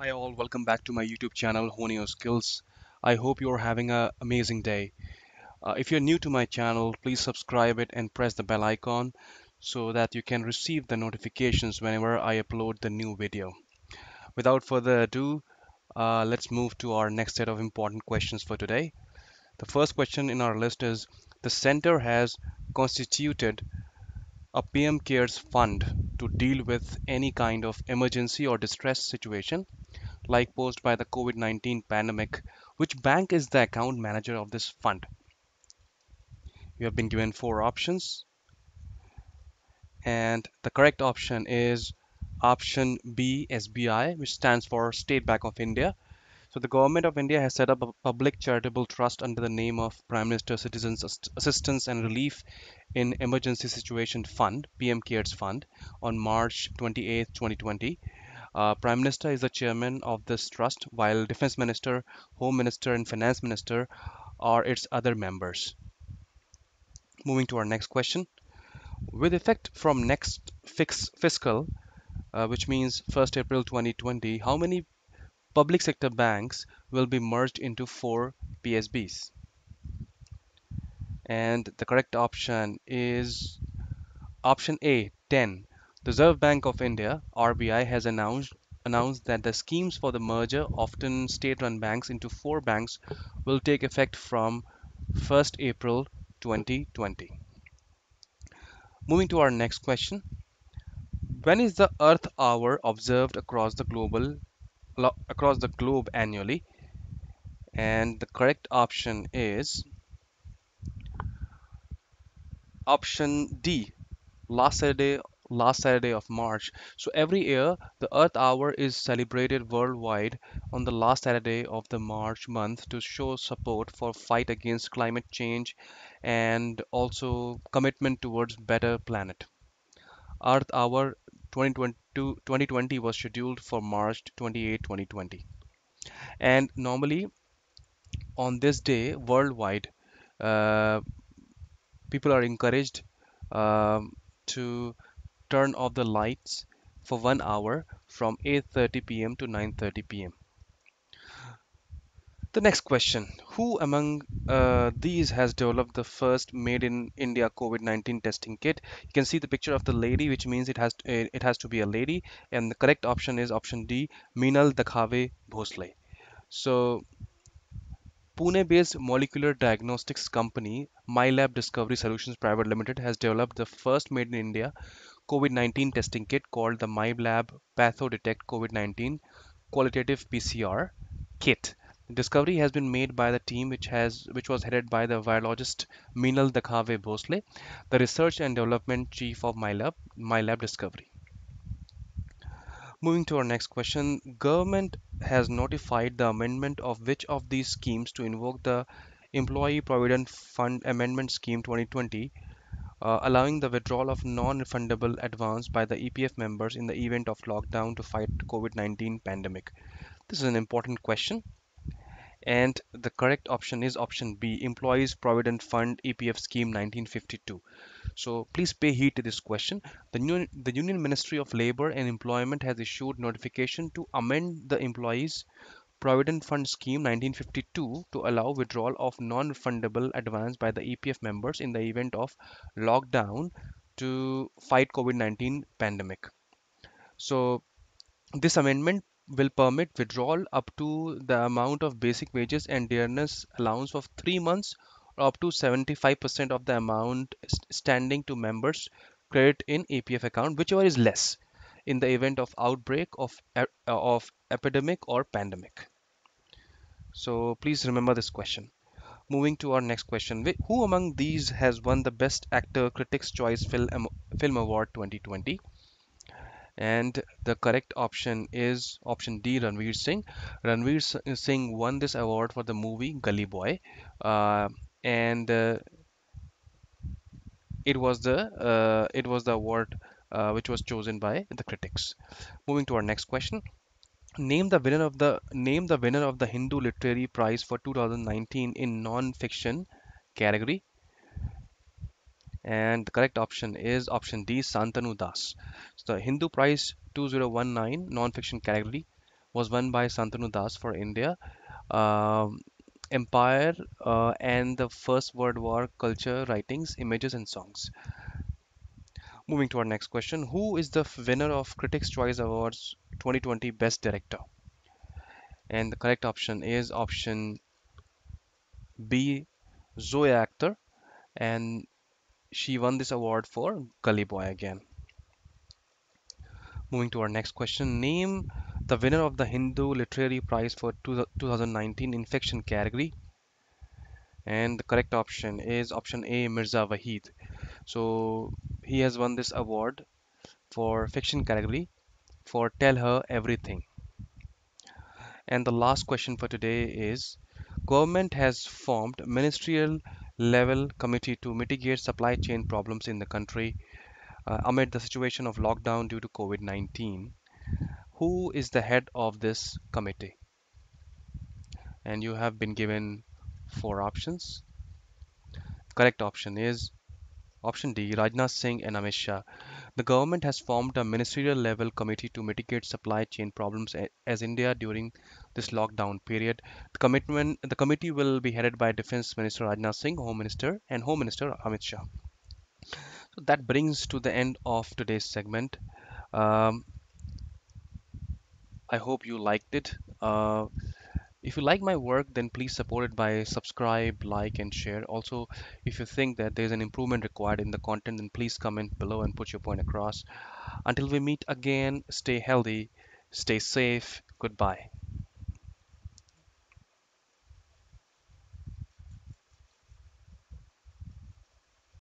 Hi all, welcome back to my YouTube channel Hone Your Skills. I hope you're having an amazing day. Uh, if you're new to my channel, please subscribe it and press the bell icon so that you can receive the notifications whenever I upload the new video. Without further ado, uh, let's move to our next set of important questions for today. The first question in our list is the center has constituted a PM Cares fund to deal with any kind of emergency or distress situation like posed by the COVID-19 pandemic. Which bank is the account manager of this fund? You have been given four options and the correct option is option B SBI which stands for State Bank of India so the government of India has set up a public charitable trust under the name of Prime Minister Citizens Assistance and Relief in Emergency Situation Fund, PM CARES Fund, on March 28, 2020. Uh, Prime Minister is the chairman of this trust, while Defense Minister, Home Minister, and Finance Minister are its other members. Moving to our next question. With effect from next fix fiscal, uh, which means 1st April 2020, how many public sector banks will be merged into four PSBs. And the correct option is option A, 10. Reserve Bank of India, RBI, has announced announced that the schemes for the merger of ten state-run banks into four banks will take effect from 1st April 2020. Moving to our next question. When is the Earth Hour observed across the global across the globe annually and the correct option is option D last Saturday last Saturday of March so every year the earth hour is celebrated worldwide on the last Saturday of the March month to show support for fight against climate change and also commitment towards better planet earth hour 2020 2020 was scheduled for March 28, 2020. And normally on this day worldwide, uh, people are encouraged um, to turn off the lights for one hour from 8:30 p.m. to 9:30 p.m. The next question Who among uh, these has developed the first made in India COVID-19 testing kit? You can see the picture of the lady, which means it has to, it has to be a lady, and the correct option is option D, Meenal Dakhave Bhosle. So, Pune-based molecular diagnostics company MyLab Discovery Solutions Private Limited has developed the first made in India COVID-19 testing kit called the MyLab Patho Detect COVID-19 Qualitative PCR kit. The discovery has been made by the team which has which was headed by the virologist Meenal Dakhave Bhosle, the research and development chief of MyLab, MyLab Discovery. Moving to our next question, government has notified the amendment of which of these schemes to invoke the Employee Provident Fund Amendment Scheme 2020 uh, allowing the withdrawal of non-refundable advance by the EPF members in the event of lockdown to fight COVID-19 pandemic. This is an important question. And the correct option is option B Employees Provident Fund EPF Scheme 1952 so please pay heed to this question. The, new, the Union Ministry of Labor and Employment has issued notification to amend the Employees Provident Fund Scheme 1952 to allow withdrawal of non-refundable advance by the EPF members in the event of lockdown to fight COVID-19 pandemic so this amendment will permit withdrawal up to the amount of basic wages and dearness allowance of three months or up to 75% of the amount standing to members credit in EPF account, whichever is less in the event of outbreak of, uh, of epidemic or pandemic. So please remember this question. Moving to our next question. Who among these has won the Best Actor Critics' Choice Film, Film Award 2020? and the correct option is option D Ranveer Singh. Ranveer Singh won this award for the movie Gully Boy uh, and uh, it was the uh, it was the award uh, which was chosen by the critics. Moving to our next question. Name the winner of the name the winner of the Hindu Literary Prize for 2019 in non-fiction category and the correct option is option D Santanu Das. So the Hindu Prize 2019 non-fiction category was won by Santanu Das for India. Um, Empire uh, and the First World War culture, writings, images, and songs. Moving to our next question Who is the winner of Critics' Choice Awards 2020 Best Director? And the correct option is option B, Zoya Akhtar, and she won this award for Gully Boy again. Moving to our next question Name the winner of the Hindu Literary Prize for 2019 in fiction category. And the correct option is option A, Mirza Waheed. So he has won this award for fiction category for Tell Her Everything. And the last question for today is Government has formed ministerial level committee to mitigate supply chain problems in the country uh, amid the situation of lockdown due to COVID-19. Who is the head of this committee? And you have been given four options. Correct option is option D, Rajnath Singh and Amit Shah. The government has formed a ministerial level committee to mitigate supply chain problems as India during this lockdown period. The commitment the committee will be headed by Defense Minister Rajnath Singh, Home Minister, and Home Minister Amit Shah. So that brings to the end of today's segment. Um, I hope you liked it. Uh, if you like my work, then please support it by subscribe, like, and share. Also, if you think that there's an improvement required in the content, then please comment below and put your point across. Until we meet again, stay healthy, stay safe. Goodbye.